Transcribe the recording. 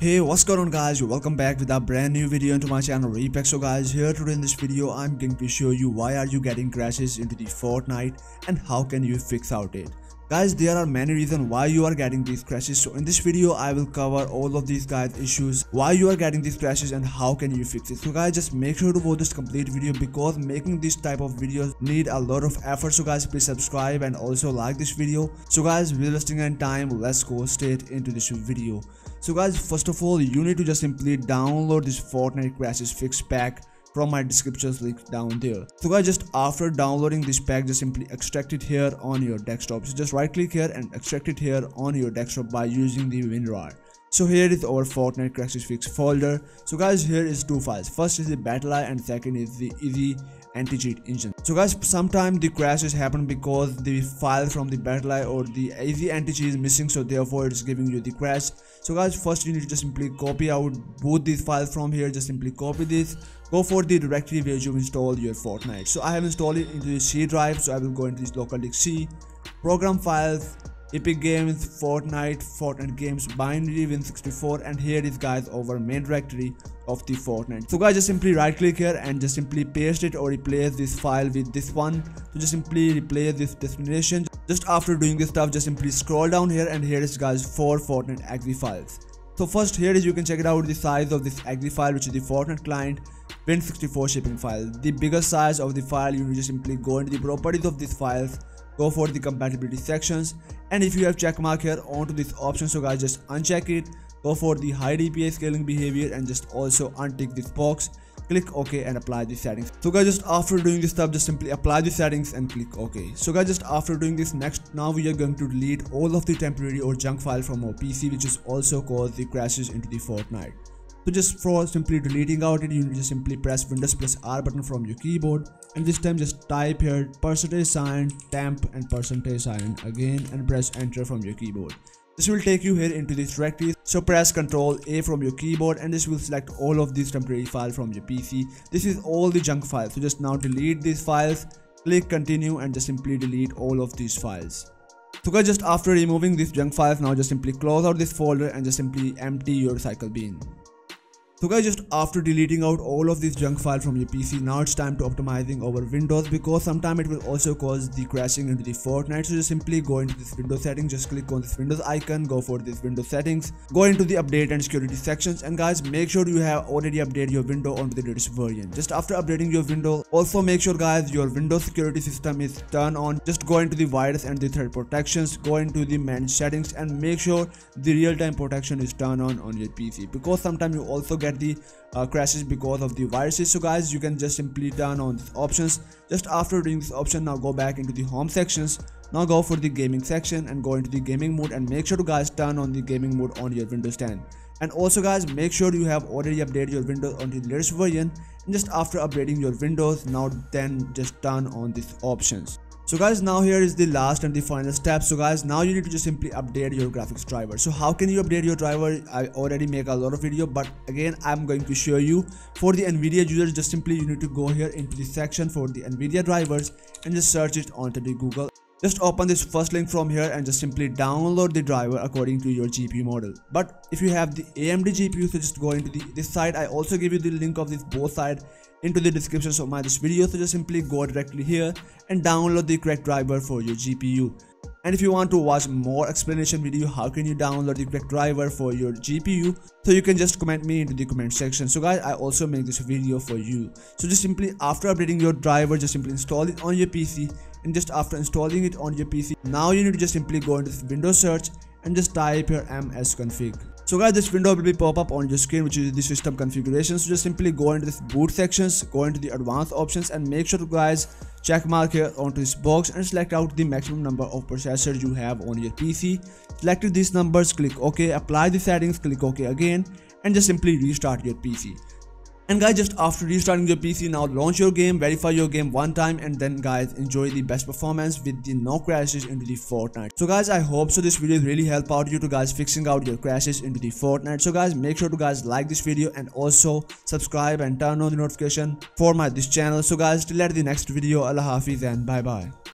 Hey what's going on guys welcome back with a brand new video into my channel RiPEX. So guys here today in this video I'm going to show you why are you getting crashes into the Fortnite and how can you fix out it. Guys, there are many reasons why you are getting these crashes. So in this video, I will cover all of these guys issues, why you are getting these crashes and how can you fix it. So guys, just make sure to watch this complete video because making this type of videos need a lot of effort. So guys, please subscribe and also like this video. So guys, without wasting any time, let's go straight into this video. So guys, first of all, you need to just simply download this Fortnite crashes fix pack from my descriptions link down there. So guys just after downloading this pack just simply extract it here on your desktop. So just right click here and extract it here on your desktop by using the WinRAR so here is our Fortnite crashes fix folder. So guys here is two files. First is the BattlEye and second is the easy anti-cheat engine. So guys sometimes the crashes happen because the file from the BattlEye or the easy anti-cheat is missing so therefore it's giving you the crash. So guys first you need to just simply copy out both these files from here. Just simply copy this. Go for the directory where you install your Fortnite. So I have installed it into the C drive. So I will go into this local disk C, program files, Epic Games, Fortnite, Fortnite Games, binary Win64 and here is guys our main directory of the Fortnite. So guys just simply right click here and just simply paste it or replace this file with this one. So just simply replace this destination. Just after doing this stuff just simply scroll down here and here is guys four Fortnite exe files. So first here is you can check it out the size of this exe file which is the Fortnite client Win64 shipping file. The bigger size of the file you just simply go into the properties of these files go for the compatibility sections. And if you have check mark here onto this option. So guys just uncheck it. Go for the high DPI scaling behavior and just also untick this box. Click ok and apply the settings. So guys just after doing this stuff just simply apply the settings and click ok. So guys just after doing this next now we are going to delete all of the temporary or junk file from our pc which is also cause the crashes into the fortnite so just for simply deleting out it you need to simply press windows plus r button from your keyboard and this time just type here percentage sign temp and percentage sign again and press enter from your keyboard this will take you here into this directory. So press Ctrl A from your keyboard and this will select all of these temporary files from your PC. This is all the junk files. So just now delete these files, click continue and just simply delete all of these files. So guys just after removing these junk files now just simply close out this folder and just simply empty your recycle bin. So guys just after deleting out all of this junk file from your PC now it's time to optimizing over windows because sometime it will also cause the crashing into the Fortnite. So just simply go into this window setting just click on this windows icon go for this window settings go into the update and security sections and guys make sure you have already updated your window onto the latest version. Just after updating your window also make sure guys your windows security system is turned on. Just go into the virus and the threat protections go into the manage settings and make sure the real-time protection is turned on on your PC because sometimes you also get get the uh, crashes because of the viruses. So guys you can just simply turn on these options. Just after doing this option now go back into the home sections. Now go for the gaming section and go into the gaming mode and make sure to guys turn on the gaming mode on your windows 10 and also guys make sure you have already updated your windows onto the latest version. And just after updating your windows now then just turn on these options so guys now here is the last and the final step. So guys now you need to just simply update your graphics driver. So how can you update your driver? I already make a lot of video but again i'm going to show you. For the nvidia users just simply you need to go here into the section for the nvidia drivers and just search it onto the google. Just open this first link from here and just simply download the driver according to your GPU model. But if you have the AMD GPU, so just go into the, this side. I also give you the link of this both side into the description of my this video. So just simply go directly here and download the correct driver for your GPU. And if you want to watch more explanation video how can you download the correct driver for your GPU so you can just comment me into the comment section. So guys I also make this video for you. So just simply after updating your driver just simply install it on your PC and just after installing it on your PC now you need to just simply go into this Windows search and just type your msconfig so guys this window will be pop up on your screen which is the system configuration so just simply go into this boot sections go into the advanced options and make sure guys check mark here onto this box and select out the maximum number of processors you have on your pc select these numbers click ok. Apply the settings click ok again and just simply restart your pc and guys just after restarting your PC now launch your game, verify your game one time and then guys enjoy the best performance with the no crashes into the Fortnite. So guys I hope so this video really help out you to guys fixing out your crashes into the Fortnite. So guys make sure to guys like this video and also subscribe and turn on the notification for my this channel. So guys till at the next video Allah Hafiz and bye bye.